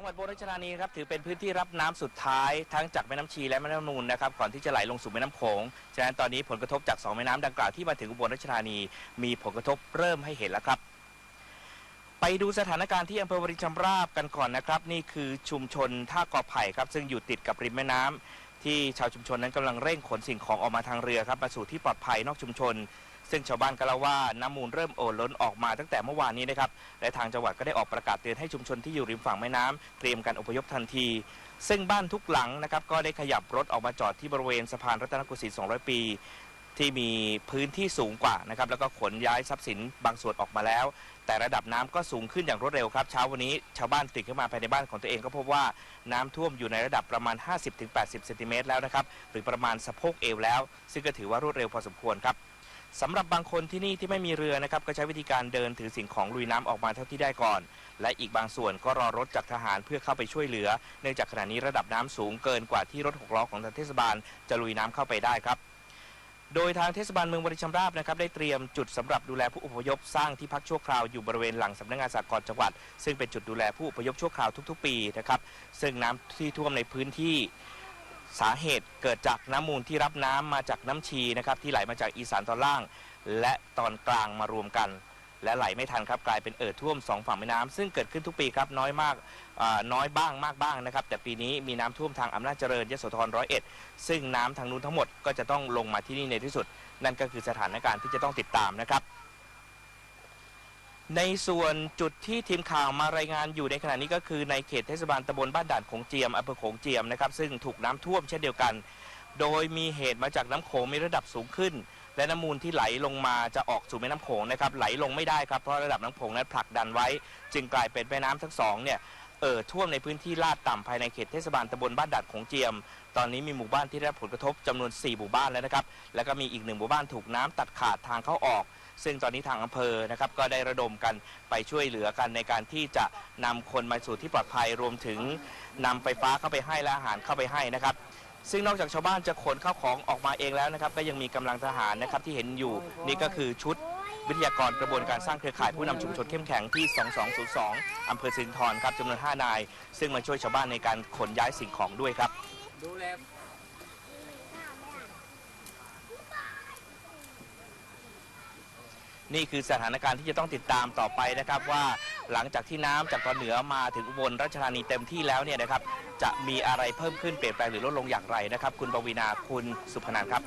จังหวัดอุบราชธานีครับถือเป็นพื้นที่รับน้ำสุดท้ายทั้งจากแม่น้ำชีและแม่น้ำมูลนะครับก่อนที่จะไหลลงสู่แม่น้ำโขงฉะนั้นตอนนี้ผลกระทบจากสองแม่น้ำดังกล่าวที่มาถึงอุบลราชธานี มีผลกระทบเริ่มให้เห็นแล้วครับ ไปดูสถานการณ์ที่อำเภอวรินชำราบกันก่อนนะครับ นี่คือชุมชนท่ากอไผ่ครับซึ่งอยู่ติดกับริมแม่น้ำ ที่ชาวชุมชนนั้นกำลังเร่งขนสิ่งของออกมาทางเรือครับมาสู่ที่ปลอดภัยนอกชุมชน ซึ่งชาวบ้านก็เล่าว่าน้ำมูลเริ่มโอ่ล้นออกมาตั้งแต่เมื่อวานนี้นะครับและทางจังหวัดก็ได้ออกประกาศเตือนให้ชุมชนที่อยู่ริมฝั่งแม่น้ำเตรียมการอพยพทันที ซึ่งบ้านทุกหลังนะครับก็ได้ขยับรถออกมาจอดที่บริเวณสะพานรัตนโกสินทร์200 ปี ที่มีพื้นที่สูงกว่านะครับแล้วก็ขนย้ายทรัพย์สินบางส่วนออกมาแล้ว แต่ระดับน้ำก็สูงขึ้นอย่างรวดเร็วครับ เช้าวันนี้ชาวบ้านติดขึ้นมาภายในบ้านของตัวเองก็พบว่าน้ำท่วมอยู่ในระดับประมาณ 50-80เซนติเมตรแล้วนะครับหรือประมาณสะโพกเอวแล้ว ซึ่งก็ถือว่ารวดเร็วพอสมควรครับสำหรับบางคนที่นี่ที่ไม่มีเรือนะครับก็ใช้วิธีการเดินถือสิ่งของลุยน้ำออกมาเท่าที่ได้ก่อน และอีกบางส่วนก็รอรถจากทหารเพื่อเข้าไปช่วยเหลือ เนื่องจากขณะนี้ระดับน้ำสูงเกินกว่าที่รถหกล้อของทางเทศบาลจะลุยน้ำเข้าไปได้ครับ โดยทางเทศบาลเมืองบริชัมราบนะครับได้เตรียมจุดสำหรับดูแลผู้อพยพสร้างที่พักชั่วคราวอยู่บริเวณหลังสำนักงานสากลจังหวัด ซึ่งเป็นจุดดูแลผู้อพยพชั่วคราวทุก ๆ ปีนะครับซึ่งน้ำที่ท่วมในพื้นที่สาเหตุเกิดจากน้ำมูลที่รับน้ำมาจากน้ำชีนะครับที่ไหลมาจากอีสานตอนล่าง และตอนกลางมารวมกัน และไหลไม่ทันครับกลายเป็นเอ่อท่วมสองฝั่งแม่น้ำซึ่งเกิดขึ้นทุกปีครับน้อยมากอ่าน้อยบ้างมากบ้างนะครับ แต่ปีนี้มีน้ำท่วมทางอำนาจเจริญยโสธรร้อยเอ็ดซึ่งน้ำทางนู้นทั้งหมดก็จะต้องลงมาที่นี่ในที่สุด นั่นก็คือสถานการณ์ที่จะต้องติดตามนะครับ ในส่วนจุดที่ทีมข่าวมารายงานอยู่ในขณะนี้ก็คือในเขตเทศบาลตำบลบ้านด่านโขงเจียมอำเภอโขงเจียมนะครับซึ่งถูกน้ำท่วมเช่นเดียวกัน โดยมีเหตุมาจากน้ำโขงมีระดับสูงขึ้น และน้ำมูลที่ไหลลงมาจะออกสู่แม่น้ำโขงนะครับไหลลงไม่ได้ครับเพราะระดับน้ำโขงนั้นผลักดันไว้ จึงกลายเป็นแม่น้ำทั้งสองเนี่ยเอ่อท่วมในพื้นที่ลาดต่ำภายในเขตเทศบาลตำบลบ้านด่านโขงเจียม ตอนนี้มีหมู่บ้านที่ได้รับผลกระทบจำนวน 4 หมู่บ้านแล้วนะครับ แล้วก็มีอีกหนึ่งหมู่บ้านถูกน้ำตัดขาดทางเข้าออก ซึ่งตอนนี้ทางอำเภอนะครับก็ได้ระดมกันไปช่วยเหลือกันในการที่จะนำคนมาสู่ที่ปลอดภัยรวมถึงนำไฟฟ้าเข้าไปให้และอาหารเข้าไปให้นะครับ ซึ่งนอกจากชาวบ้านจะขนข้าวของออกมาเองแล้วนะครับ ก็ยังมีกำลังทหารนะครับที่เห็นอยู่นี่ก็คือชุดวิทยากรกระบวนการสร้างเครือข่ายผู้นำชุมชนเข้มแข็งที่ 2202อำเภอสินธรครับจำนวน 5 นาย ซึ่งมาช่วยชาวบ้านในการขนย้ายสิ่งของด้วยครับ ดูแล นี่คือสถานการณ์ที่จะต้องติดตามต่อไปนะครับว่าหลังจากที่น้ำจากตอนเหนือมาถึงอุบลราชธานีเต็มที่แล้วเนี่ยนะครับจะมีอะไรเพิ่มขึ้นเปลี่ยนแปลงหรือลดลงอย่างไรนะครับ คุณปวีนาคุณสุพนันครับ